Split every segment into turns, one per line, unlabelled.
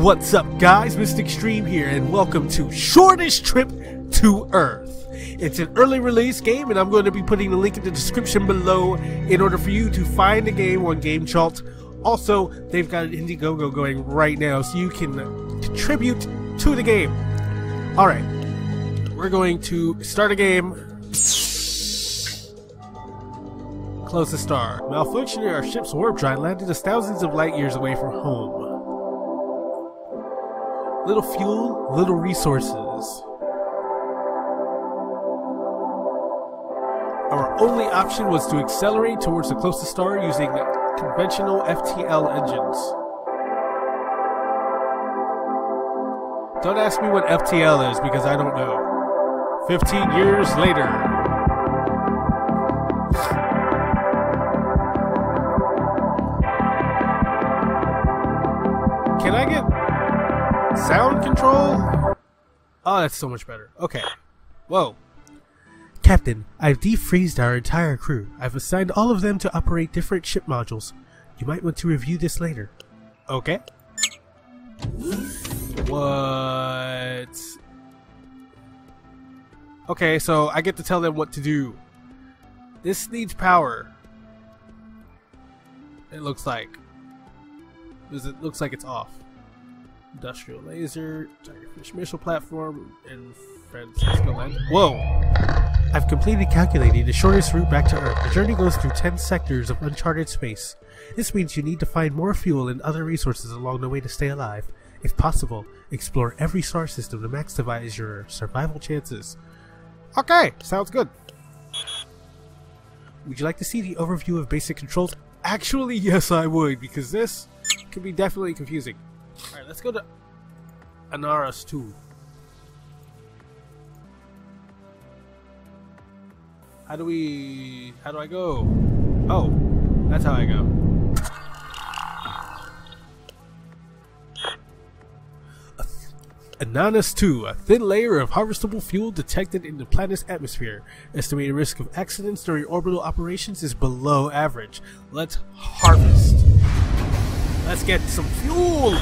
What's up guys, Myst Xtreme here and welcome to Shortest Trip to Earth. It's an early release game and I'm going to be putting the link in the description below in order for you to find the game on Game Jolt. Also, they've got an Indiegogo going right now so you can contribute to the game. Alright, we're going to start a game. Close the star. Malfunction in our ship's warp drive landed us thousands of light years away from home. Little fuel, little resources. Our only option was to accelerate towards the closest star using conventional FTL engines. Don't ask me what FTL is because I don't know. 15 years later. Oh, that's so much better. Okay. Whoa. Captain, I've defreezed our entire crew. I've assigned all of them to operate different ship modules. You might want to review this later. Okay. What? Okay, so I get to tell them what to do. This needs power. It looks like. It looks like it's off. Industrial laser, Tigerfish missile platform, and Francisco Land. Whoa! I've completed calculating the shortest route back to Earth. The journey goes through 10 sectors of uncharted space. This means you need to find more fuel and other resources along the way to stay alive. If possible, explore every star system to maximize your survival chances. Okay, sounds good. Would you like to see the overview of basic controls? Actually, yes I would, because this could be definitely confusing. Alright, let's go to Ananas 2. How do we... How do I go? Oh, that's how I go. Ananas 2, a thin layer of harvestable fuel detected in the planet's atmosphere. Estimated risk of accidents during orbital operations is below average. Let's harvest. Let's get some fuel!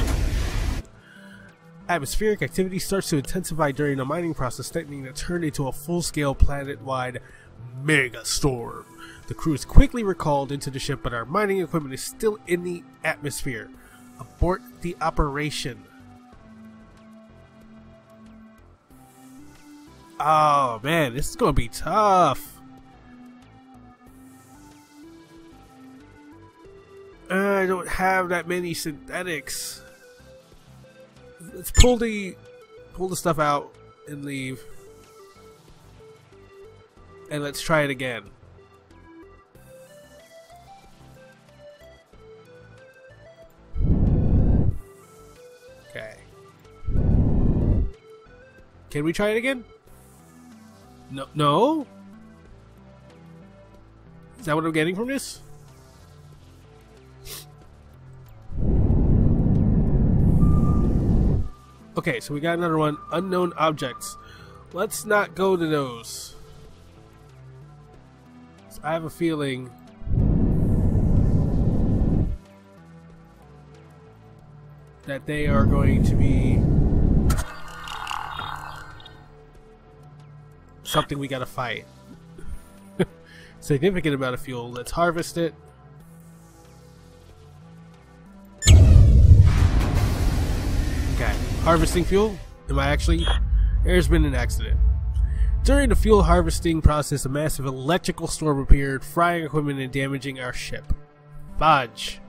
Atmospheric activity starts to intensify during the mining process, threatening to turn into a full-scale planet-wide mega storm. The crew is quickly recalled into the ship, but our mining equipment is still in the atmosphere. Abort the operation. Oh man, this is gonna be tough. I don't have that many synthetics. Let's pull the pull the stuff out and leave. And let's try it again. Okay. Can we try it again? No, no? Is that what I'm getting from this? Okay, so we got another one. Unknown objects. Let's not go to those. So I have a feeling... that they are going to be something we gotta fight. Significant amount of fuel. Let's harvest it. Okay, harvesting fuel. Am I actually? There's been an accident. During the fuel harvesting process, a massive electrical storm appeared, frying equipment and damaging our ship. Fudge.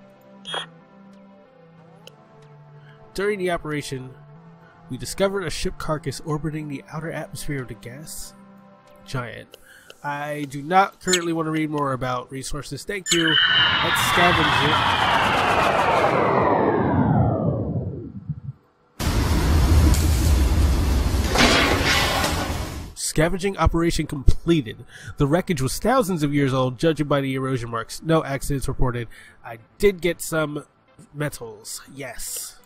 During the operation, we discovered a ship carcass orbiting the outer atmosphere of the gas giant. I do not currently want to read more about resources. Thank you. Let's scavenge it. Scavenging operation completed. The wreckage was thousands of years old, judging by the erosion marks. No accidents reported. I did get some metals. Yes.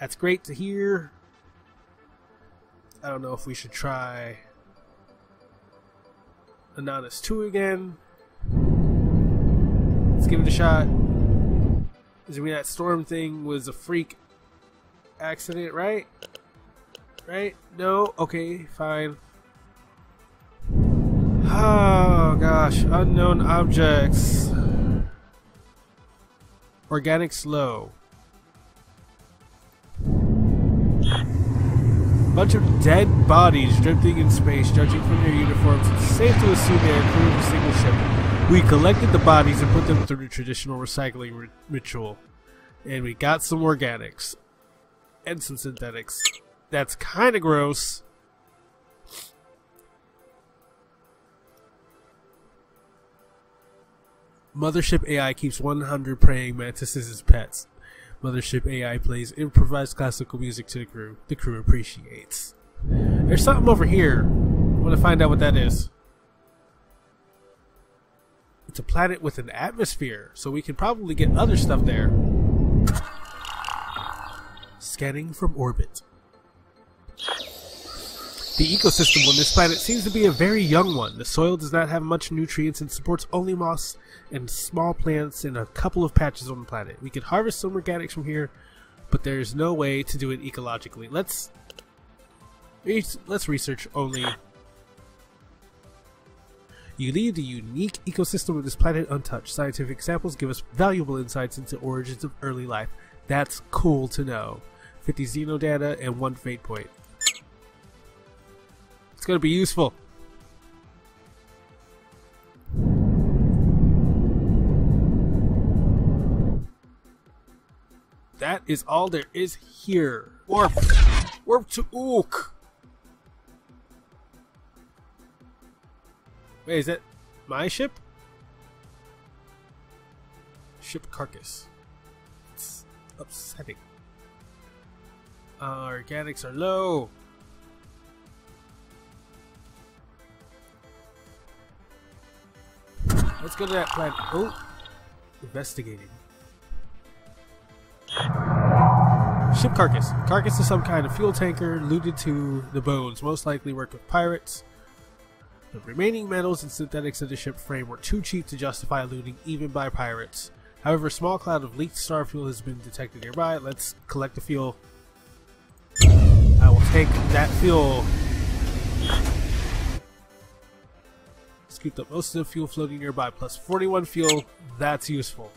That's great to hear. I don't know if we should try Ananas 2 again. Let's give it a shot. It mean that storm thing was a freak? accident, right? Right? No? Okay, fine. Oh gosh, unknown objects. Organic slow. Bunch of dead bodies drifting in space, judging from their uniforms, it's safe to assume they are crew of a single ship. We collected the bodies and put them through the traditional recycling ritual. And we got some organics. And some synthetics. That's kinda gross. Mothership AI keeps 100 praying mantises as pets. Mothership AI plays improvised classical music to the crew. The crew appreciates. There's something over here. I want to find out what that is. It's a planet with an atmosphere, so we can probably get other stuff there. Scanning from orbit. The ecosystem on this planet seems to be a very young one. The soil does not have much nutrients and supports only moss and small plants in a couple of patches on the planet. We could harvest some organics from here, but there's no way to do it ecologically. Let's let's research only. You leave the unique ecosystem of this planet untouched. Scientific samples give us valuable insights into origins of early life. That's cool to know. 50 xenodata and one fate point. Going to be useful. That is all there is here. Warp! Warp to Ook! Wait, is that my ship? Ship carcass. It's upsetting. Uh, organics are low. Let's go to that planet. Oh, investigating. Ship carcass. Carcass is some kind of fuel tanker looted to the bones, most likely work with pirates. The remaining metals and synthetics of the ship frame were too cheap to justify looting even by pirates. However, a small cloud of leaked star fuel has been detected nearby. Let's collect the fuel. I will take that fuel scooped up most of the fuel floating nearby, plus 41 fuel. That's useful.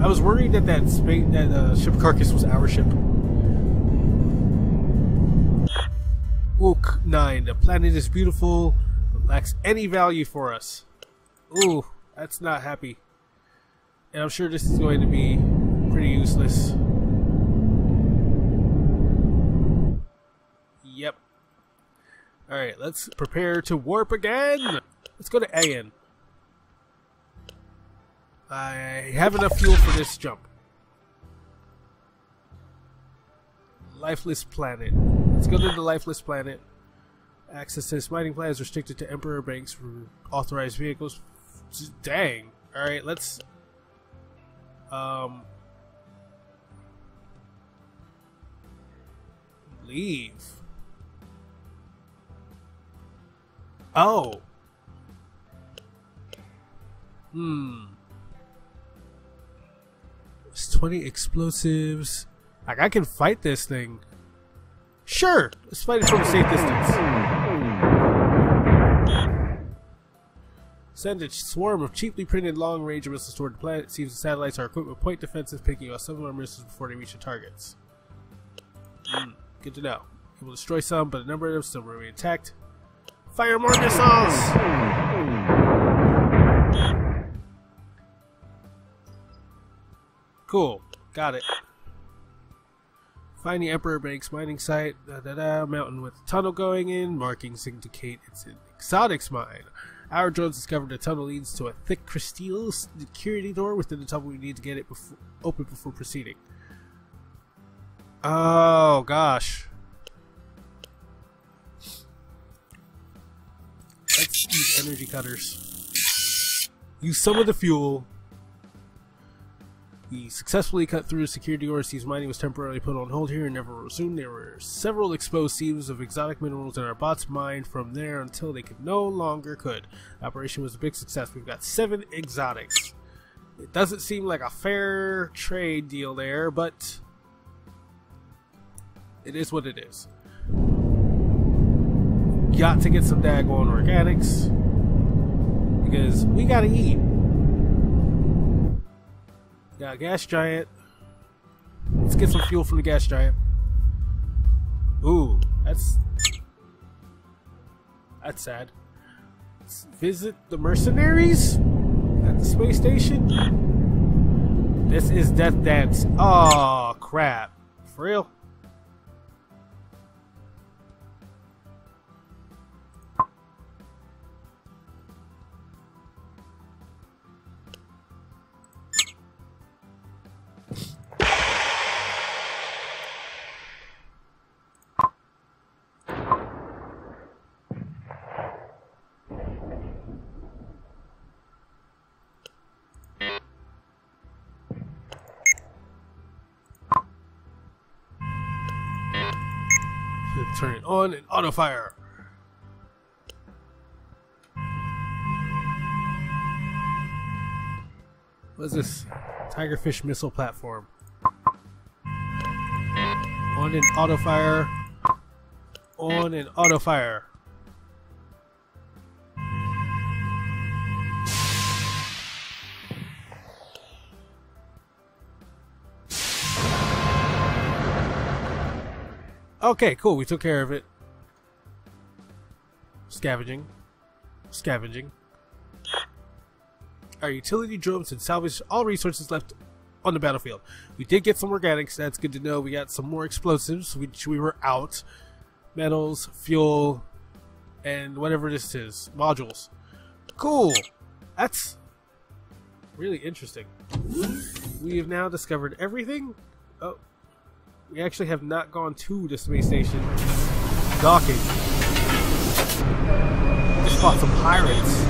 I was worried that that, space, that uh, ship carcass was our ship. Ook 9. The planet is beautiful, but lacks any value for us. Ooh, that's not happy. And I'm sure this is going to be pretty useless. Alright, let's prepare to warp again! Let's go to Aeon. I have enough fuel for this jump. Lifeless planet. Let's go to the lifeless planet. Access to this mining planet is restricted to Emperor banks for authorized vehicles. Dang. Alright, let's... Um... Leave. Oh. Hmm. It's 20 explosives. Like, I can fight this thing. Sure! Let's fight it from a safe distance. Send a swarm of cheaply printed long-range missiles toward the planet. Seems the satellites are equipped with point defenses, picking off some of our missiles before they reach the targets. Mm, good to know. It will destroy some, but a number of them still remain intact. Fire more missiles! Cool. Got it. Find the Emperor Banks mining site. Da, da, da, mountain with tunnel going in. Markings indicate it's an exotics mine. Our drones discovered a tunnel leads to a thick crystal security door within the tunnel. We need to get it before, open before proceeding. Oh, gosh. Use energy cutters. Use some of the fuel. We successfully cut through the security doors. These mining was temporarily put on hold here and never resumed. There were several exposed seams of exotic minerals, and our bots mined from there until they could no longer could. The operation was a big success. We've got seven exotics. It doesn't seem like a fair trade deal there, but it is what it is. Got to get some daggone organics because we gotta eat. Got a gas giant. Let's get some fuel from the gas giant. Ooh, that's that's sad. Let's visit the mercenaries at the space station. This is Death Dance. Oh crap! For real? On and auto fire. What is this? Tigerfish missile platform. On and auto fire. On and auto fire. Okay, cool. We took care of it. Scavenging. Scavenging. Our utility drones and salvage all resources left on the battlefield. We did get some organics. That's good to know. We got some more explosives, which we were out. Metals, fuel, and whatever this is. Modules. Cool. That's really interesting. We have now discovered everything. Oh, we actually have not gone to the space station docking. Just fought some pirates.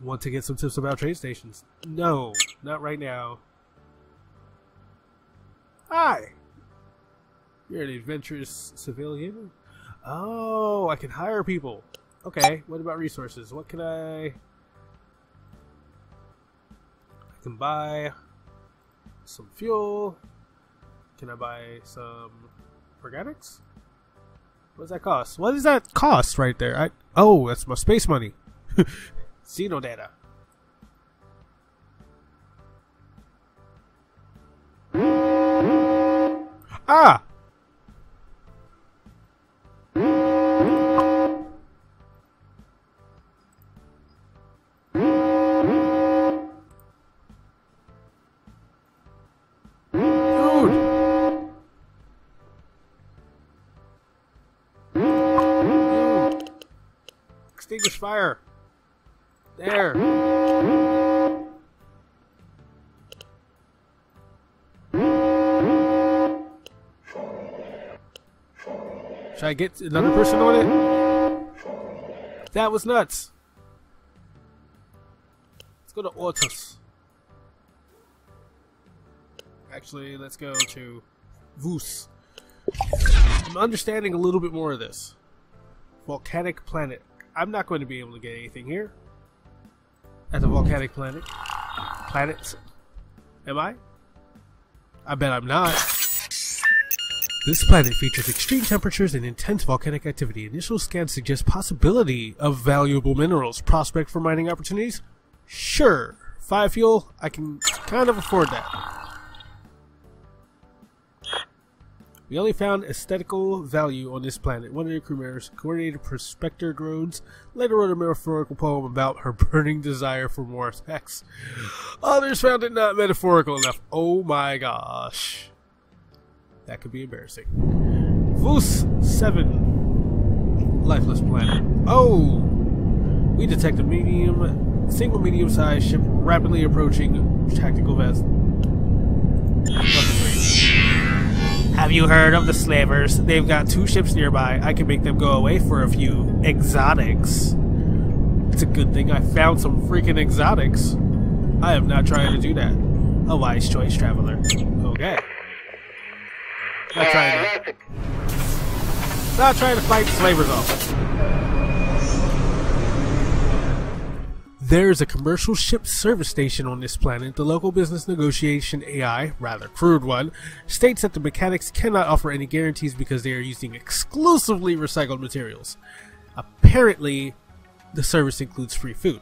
Want to get some tips about trade stations? No, not right now. Hi! You're an adventurous civilian? Oh, I can hire people. Okay, what about resources? What can I... I can buy some fuel. Can I buy some organics? What does that cost? What does that cost right there? I oh, that's my space money. Xeno data. Ah! Extinguish fire. There. Should I get another person on it? That was nuts. Let's go to Ortus. Actually, let's go to Vus. I'm understanding a little bit more of this. Volcanic planet. I'm not going to be able to get anything here. At the volcanic planet. Planets. Am I? I bet I'm not. This planet features extreme temperatures and intense volcanic activity. Initial scans suggest possibility of valuable minerals. Prospect for mining opportunities? Sure. Five fuel? I can kind of afford that. We only found aesthetical value on this planet. One of the crew members coordinated prospector drones, later wrote a metaphorical poem about her burning desire for more sex. Others found it not metaphorical enough. Oh my gosh. That could be embarrassing. Vus 7. Lifeless planet. Oh! We detect a medium, single medium-sized ship rapidly approaching tactical vessel. Have you heard of the slavers? They've got two ships nearby. I can make them go away for a few exotics. It's a good thing I found some freaking exotics. I am not trying to do that. A wise choice, traveler. Okay. Not trying to. Not trying to fight the slavers off. There is a commercial ship service station on this planet. The local business negotiation AI, rather crude one, states that the mechanics cannot offer any guarantees because they are using exclusively recycled materials. Apparently, the service includes free food.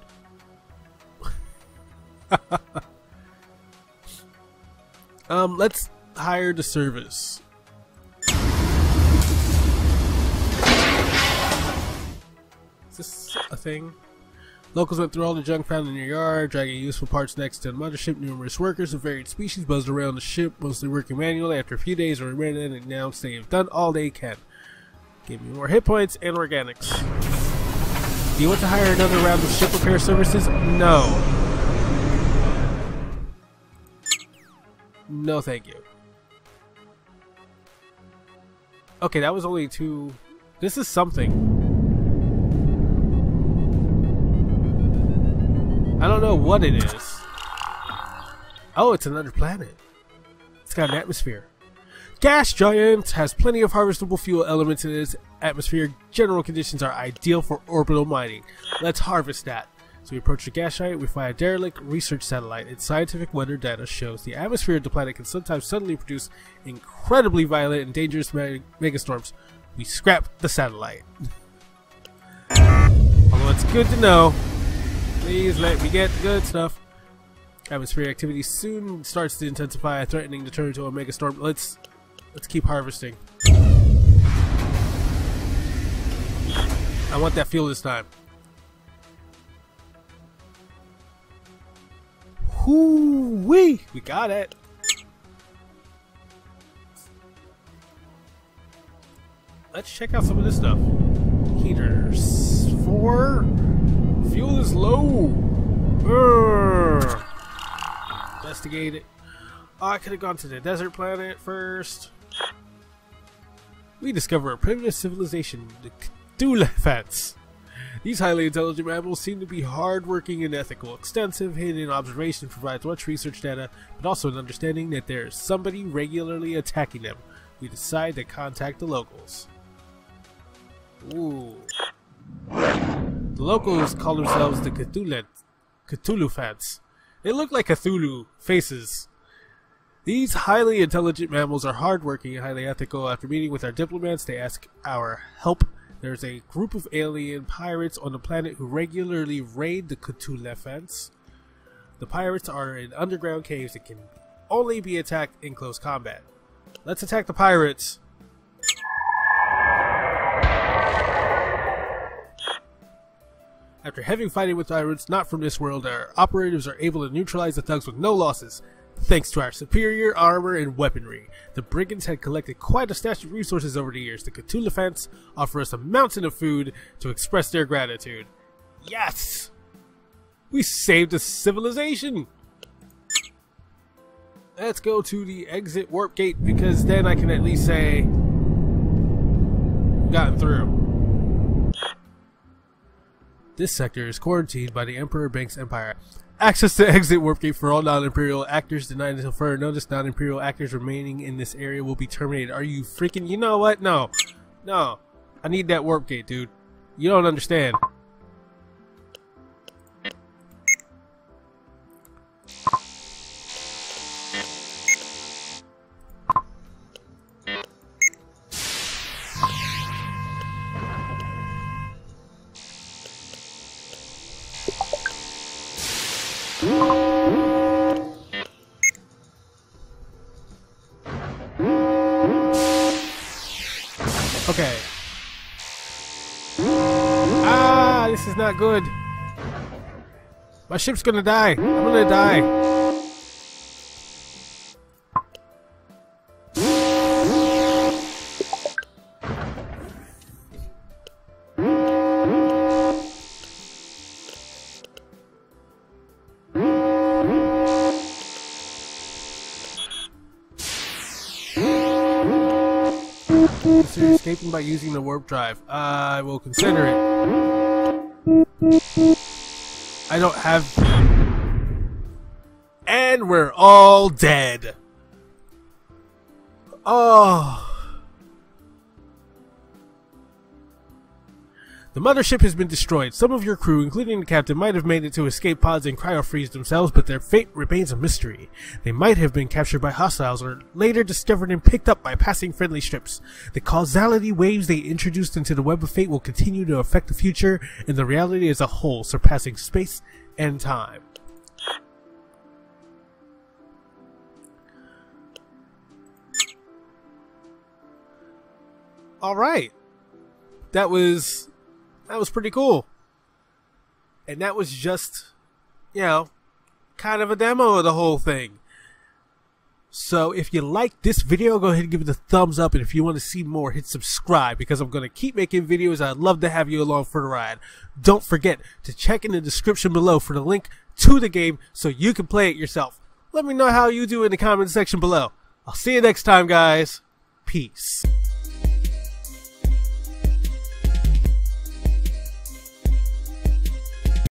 um, let's hire the service. Is this a thing? Locals went through all the junk found in their yard, dragging useful parts next to the mothership. Numerous workers of varied species buzzed around the ship, mostly working manually. After a few days, the remaining announced they have done all they can. Give me more hit points and organics. Do you want to hire another round of ship repair services? No. No, thank you. Okay, that was only two. This is something. I don't know what it is. Oh, it's another planet. It's got an atmosphere. Gas Giant has plenty of harvestable fuel elements in its atmosphere. General conditions are ideal for orbital mining. Let's harvest that. So we approach the gas giant, we find a derelict research satellite. Its scientific weather data shows the atmosphere of the planet can sometimes suddenly produce incredibly violent and dangerous meg megastorms. We scrap the satellite. Although it's good to know Please let me get the good stuff. Atmospheric activity soon starts to intensify, threatening to turn into a megastorm. Let's let's keep harvesting. I want that fuel this time. Whoo wee! We got it. Let's check out some of this stuff. Heaters. Four Fuel is low. Urgh. Investigate it. Oh, I could have gone to the desert planet first. We discover a primitive civilization, the Cthulhu These highly intelligent mammals seem to be hardworking and ethical. Extensive hidden observation provides much research data, but also an understanding that there is somebody regularly attacking them. We decide to contact the locals. Ooh. The locals call themselves the Cthulhu, Cthulhu. They look like Cthulhu faces. These highly intelligent mammals are hardworking and highly ethical. After meeting with our diplomats, they ask our help. There's a group of alien pirates on the planet who regularly raid the Cthulhu fence. The pirates are in underground caves that can only be attacked in close combat. Let's attack the pirates. After heavy fighting with tyrants not from this world, our operatives are able to neutralize the thugs with no losses. Thanks to our superior armor and weaponry, the brigands had collected quite a stash of resources over the years. The Cthulhu offer us a mountain of food to express their gratitude. Yes! We saved a civilization! Let's go to the exit warp gate because then I can at least say gotten through. This sector is quarantined by the Emperor Banks Empire. Access to exit warp gate for all non-imperial actors denied until further notice. Non-imperial actors remaining in this area will be terminated. Are you freaking? You know what? No, no. I need that warp gate, dude. You don't understand. Okay. Ah, this is not good. My ship's gonna die. I'm gonna die. By using the warp drive. I will consider it. I don't have... And we're all dead. Oh... The mothership has been destroyed. Some of your crew, including the captain, might have made it to escape pods and cryo-freeze themselves, but their fate remains a mystery. They might have been captured by hostiles or later discovered and picked up by passing friendly ships. The causality waves they introduced into the web of fate will continue to affect the future and the reality as a whole, surpassing space and time. All right. That was that was pretty cool. And that was just, you know, kind of a demo of the whole thing. So if you like this video, go ahead and give it a thumbs up. And if you want to see more, hit subscribe because I'm going to keep making videos. I'd love to have you along for the ride. Don't forget to check in the description below for the link to the game so you can play it yourself. Let me know how you do in the comment section below. I'll see you next time, guys. Peace.